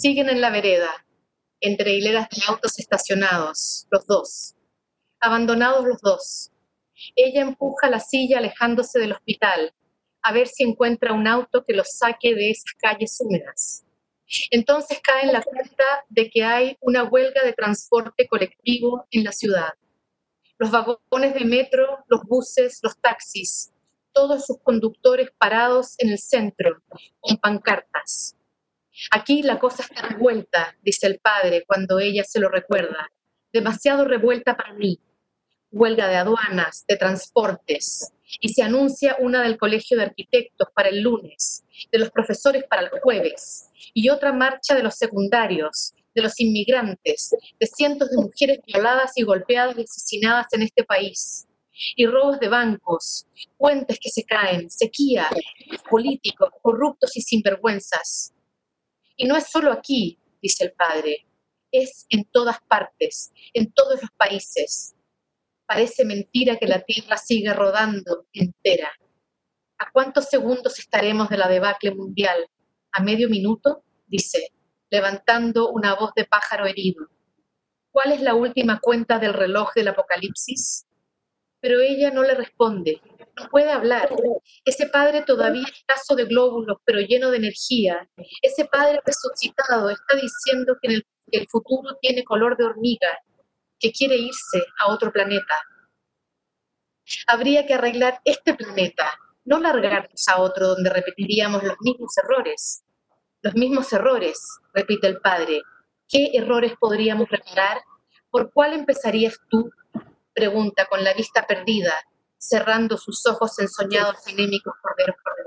Siguen en la vereda, entre hileras de autos estacionados, los dos, abandonados los dos. Ella empuja la silla alejándose del hospital, a ver si encuentra un auto que los saque de esas calles húmedas. Entonces cae en la cuenta de que hay una huelga de transporte colectivo en la ciudad. Los vagones de metro, los buses, los taxis, todos sus conductores parados en el centro, con pancartas. Aquí la cosa está revuelta, dice el padre cuando ella se lo recuerda, demasiado revuelta para mí. Huelga de aduanas, de transportes, y se anuncia una del Colegio de Arquitectos para el lunes, de los profesores para el jueves, y otra marcha de los secundarios, de los inmigrantes, de cientos de mujeres violadas y golpeadas y asesinadas en este país, y robos de bancos, puentes que se caen, sequía, políticos corruptos y sinvergüenzas. Y no es solo aquí, dice el padre, es en todas partes, en todos los países. Parece mentira que la Tierra siga rodando entera. ¿A cuántos segundos estaremos de la debacle mundial? ¿A medio minuto? dice, levantando una voz de pájaro herido. ¿Cuál es la última cuenta del reloj del apocalipsis? Pero ella no le responde, no puede hablar. Ese padre todavía escaso de glóbulos, pero lleno de energía. Ese padre resucitado está diciendo que, el, el futuro tiene color de hormiga, que quiere irse a otro planeta. Habría que arreglar este planeta, no largarnos a otro donde repetiríamos los mismos errores. Los mismos errores, repite el padre. ¿Qué errores podríamos reparar? ¿Por cuál empezarías tú? Pregunta con la vista perdida, cerrando sus ojos ensoñados anémicos por ver por